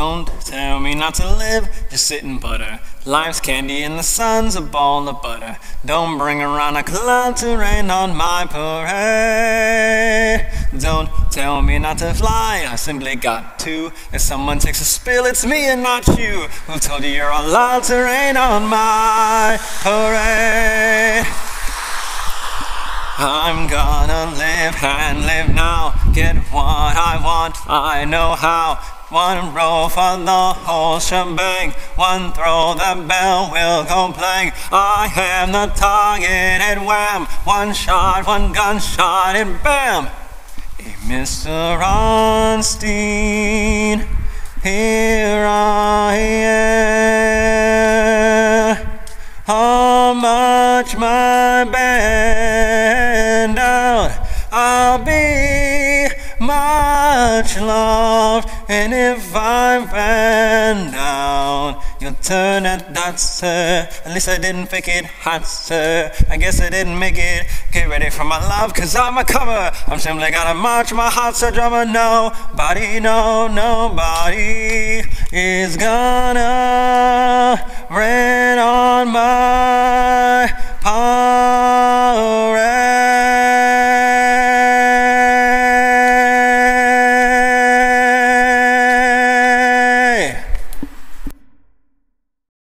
Don't tell me not to live, just sit and butter. Life's candy and the sun's a ball of butter. Don't bring around a cloud to rain on my parade. Don't tell me not to fly, I simply got to. If someone takes a spill, it's me and not you. Who told you you're allowed to rain on my parade? I'm gonna live and live now. Get what I want, I know how. One roll for the whole shebang. One throw, the bell will go playing. I am the target. targeted wham. One shot, one gunshot, and bam. Hey, Mr. Onstein, here I am. How much my band out, I'll be much love. And if I'm band down, you'll turn at that, sir. At least I didn't fake it hot, sir. I guess I didn't make it. Get ready for my love, cause I'm a cover. I'm simply gonna march my heart's a drummer. Nobody, no, nobody is gonna